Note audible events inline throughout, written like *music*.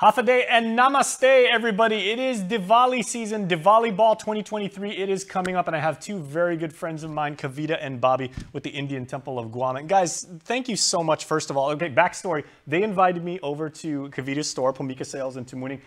Hafaday and namaste, everybody. It is Diwali season, Diwali Ball 2023. It is coming up, and I have two very good friends of mine, Kavita and Bobby, with the Indian Temple of Guam. And guys, thank you so much, first of all. Okay, backstory. They invited me over to Kavita's store, Pomika Sales in Tamuning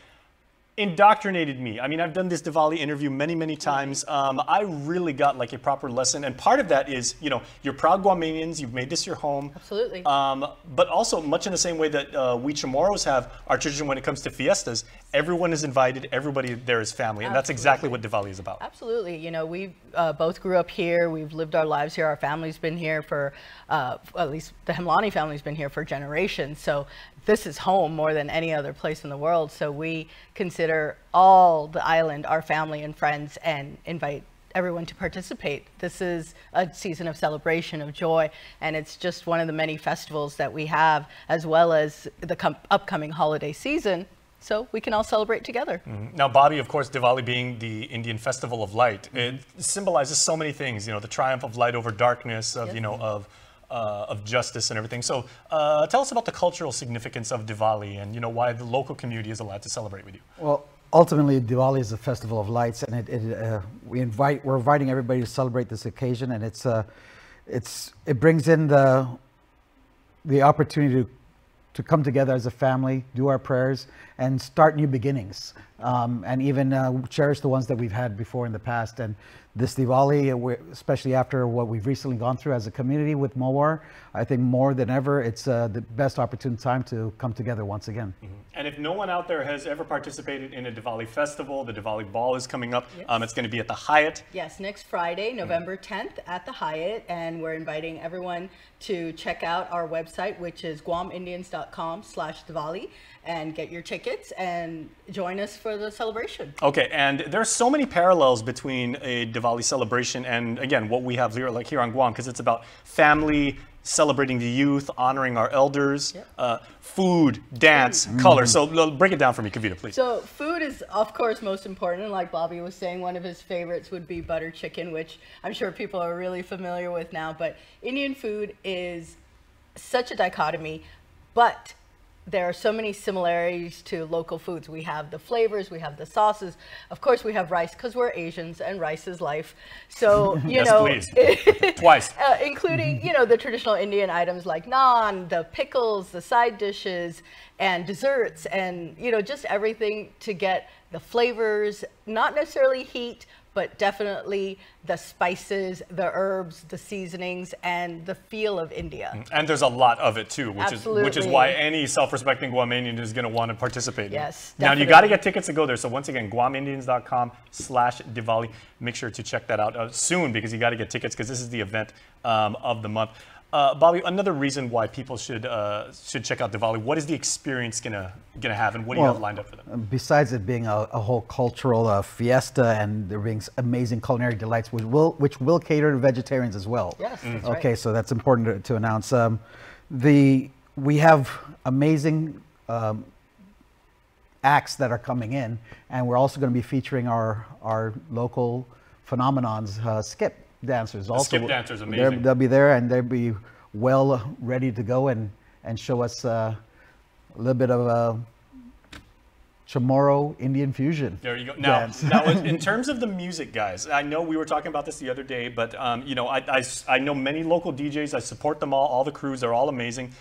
indoctrinated me. I mean, I've done this Diwali interview many, many times. Um, I really got like a proper lesson, and part of that is, you know, you're proud Guamanians. You've made this your home. Absolutely. Um, but also, much in the same way that uh, we Chamorros have our tradition when it comes to fiestas, everyone is invited. Everybody there is family, and that's exactly what Diwali is about. Absolutely. You know, we uh, both grew up here. We've lived our lives here. Our family's been here for, uh, at least the Hemlani family's been here for generations. So this is home more than any other place in the world. So we consider all the island our family and friends and invite everyone to participate. This is a season of celebration, of joy, and it's just one of the many festivals that we have, as well as the upcoming holiday season. So we can all celebrate together. Mm-hmm. Now, Bobby, of course, Diwali being the Indian festival of light, it symbolizes so many things. You know, the triumph of light over darkness, of yes. you know, of uh, of justice and everything. So uh, tell us about the cultural significance of Diwali and you know why the local community is allowed to celebrate with you. Well, ultimately, Diwali is a festival of lights, and it, it uh, we invite we're inviting everybody to celebrate this occasion, and it's uh, it's it brings in the the opportunity to to come together as a family, do our prayers, and start new beginnings, um, and even uh, cherish the ones that we've had before in the past. And this Diwali, especially after what we've recently gone through as a community with Mawar, I think more than ever, it's uh, the best opportune time to come together once again. Mm-hmm. And if no one out there has ever participated in a Diwali festival, the Diwali Ball is coming up. Yes. Um, it's going to be at the Hyatt. Yes, next Friday, November 10th at the Hyatt, and we're inviting everyone to check out our website, which is guamindians.com slash Diwali and get your tickets and join us for the celebration. Okay, and there's so many parallels between a Diwali celebration and again what we have here, like here on Guam, because it's about family, celebrating the youth, honoring our elders, yep. uh, food, dance, mm. color. So break it down for me, Kavita, please. So food is, of course, most important. And like Bobby was saying, one of his favorites would be butter chicken, which I'm sure people are really familiar with now. But Indian food is such a dichotomy, but there are so many similarities to local foods. We have the flavors, we have the sauces. Of course, we have rice because we're Asians and rice is life. So, *laughs* you yes, know, *laughs* twice. Uh, including, you know, the traditional Indian items like naan, the pickles, the side dishes, and desserts, and, you know, just everything to get the flavors, not necessarily heat, but definitely the spices, the herbs, the seasonings, and the feel of India. Mm, and there's a lot of it too, which Absolutely. is which is why any self-respecting Guamanian is going to want to participate. Yes. Now you got to get tickets to go there. So once again, GuamIndians.com/Diwali. Make sure to check that out uh, soon because you got to get tickets because this is the event um, of the month. Uh, Bobby, another reason why people should uh, should check out Diwali. What is the experience gonna gonna have, and what do well, you have lined up for them? Besides it being a, a whole cultural uh, fiesta and there being amazing culinary delights, which will which will cater to vegetarians as well. Yes, mm. Okay, right. so that's important to, to announce. Um, the we have amazing um, acts that are coming in, and we're also going to be featuring our our local phenomenons, uh, Skip dancers the also. Skip dancers, amazing. They'll be there and they'll be well ready to go and, and show us uh, a little bit of a Chamorro Indian fusion. There you go. Now, now in *laughs* terms of the music, guys, I know we were talking about this the other day, but um, you know, I, I, I know many local DJs. I support them all. All the crews, they're all amazing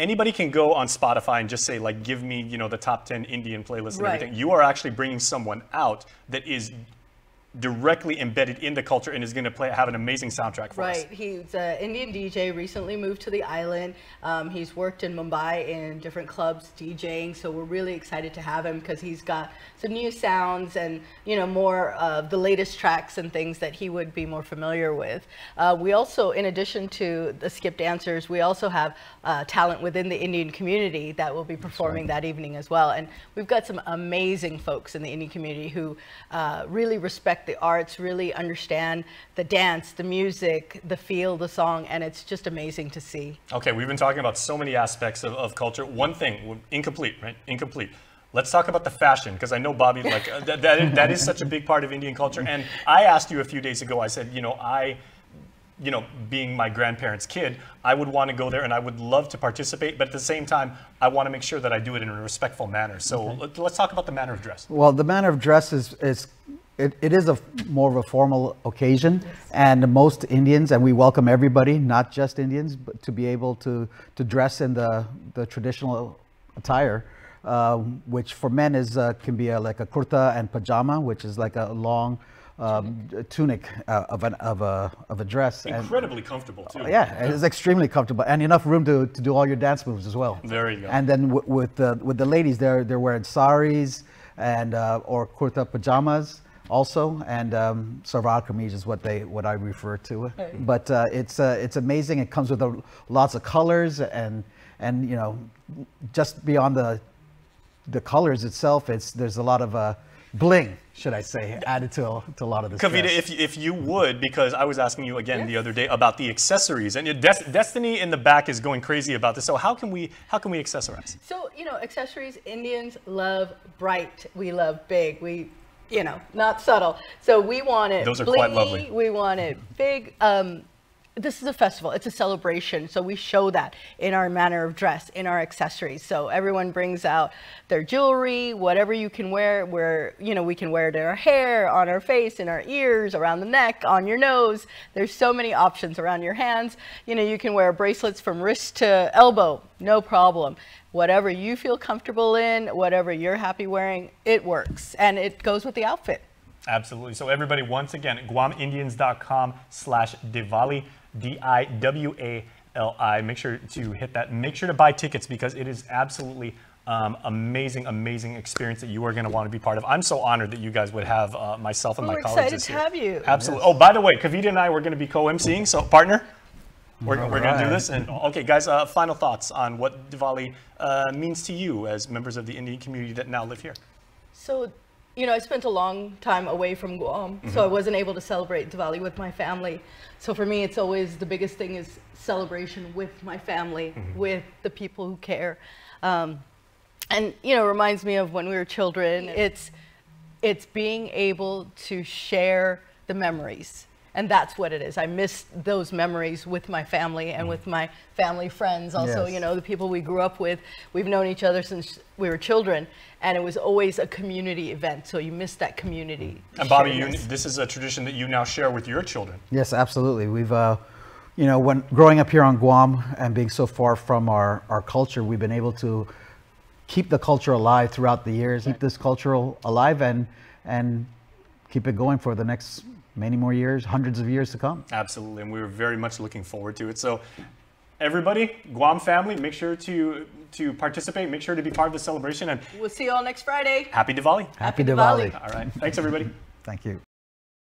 anybody can go on Spotify and just say like, give me, you know, the top 10 Indian playlists and right. everything. You are actually bringing someone out that is directly embedded in the culture and is going to play have an amazing soundtrack for right. us. Right. He's an Indian DJ, recently moved to the island. Um, he's worked in Mumbai in different clubs DJing, so we're really excited to have him because he's got some new sounds and, you know, more of the latest tracks and things that he would be more familiar with. Uh, we also, in addition to the skip dancers, we also have uh, talent within the Indian community that will be performing right. that evening as well. And we've got some amazing folks in the Indian community who uh, really respect respect the arts, really understand the dance, the music, the feel, the song, and it's just amazing to see. Okay, we've been talking about so many aspects of, of culture. One thing, incomplete, right? Incomplete. Let's talk about the fashion because I know Bobby like uh, that, that, is, that is such a big part of Indian culture. And I asked you a few days ago. I said, you know, I you know, being my grandparents' kid, I would want to go there and I would love to participate, but at the same time, I want to make sure that I do it in a respectful manner. So let, us talk about the manner of dress. Well, the manner of dress is, is it, it is a more of a formal occasion, and most Indians, and we welcome everybody, not just Indians, but to be able to, to dress in the, the traditional attire. Uh, which for men is uh, can be a, like a kurta and pajama, which is like a long um, tunic uh, of, an, of, a, of a dress. Incredibly and, comfortable too. Yeah, it is extremely comfortable and enough room to, to do all your dance moves as well. There you go. And then w- with the with the ladies, they're they're wearing saris and uh, or kurta pajamas also, and um, salwar is what they what I refer to. But uh, it's uh, it's amazing. It comes with a, lots of colors and and you know just beyond the the colors itself, it's there's a lot of uh, bling, should I say, added to a, to a lot of this. Kavita, if, if you would, because I was asking you again yes. the other day about the accessories, and Des- Destiny in the back is going crazy about this. So how can we how can we accessorize? So you know, accessories. Indians love bright. We love big. We you know, not subtle. So we want it. Those are quite lovely. We want it big. Um, this is a festival. It's a celebration. So we show that in our manner of dress in our accessories. So everyone brings out their jewelry whatever you can wear where you know we can wear it in our hair on our face in our ears around the neck on your nose. There's so many options around your hands. You know you can wear bracelets from wrist to elbow. No problem. Whatever you feel comfortable in whatever you're happy wearing it works. And it goes with the outfit Absolutely. So everybody, once again, guamindians.com slash Diwali. D-I-W-A-L-I. Make sure to hit that. Make sure to buy tickets because it is absolutely um, amazing, amazing experience that you are going to want to be part of. I'm so honored that you guys would have uh, myself and well, my we're colleagues excited to have you. Absolutely. Yes. Oh, by the way, Kavita and I were going to be co-emceeing, so partner. We're, we're right. going to do this. And okay, guys, uh, final thoughts on what Diwali uh, means to you as members of the Indian community that now live here. So you know, I spent a long time away from Guam, mm-hmm. so I wasn't able to celebrate Diwali with my family. So for me, it's always the biggest thing is celebration with my family, mm-hmm. with the people who care. Um, and you know, reminds me of when we were children. It's it's being able to share the memories and that's what it is. I miss those memories with my family and with my family friends. Also, yes. you know, the people we grew up with. We've known each other since we were children, and it was always a community event. So you miss that community. And Bobby, you, this is a tradition that you now share with your children. Yes, absolutely. We've. Uh, you know, when growing up here on Guam and being so far from our, our culture, we've been able to keep the culture alive throughout the years, keep this cultural alive and and keep it going for the next many more years, hundreds of years to come. Absolutely, and we were very much looking forward to it. So, everybody, Guam family, make sure to to participate. Make sure to be part of the celebration. And we'll see you all next Friday. Happy Diwali. Happy, Happy Diwali. Diwali. All right. Thanks, everybody. Thank you.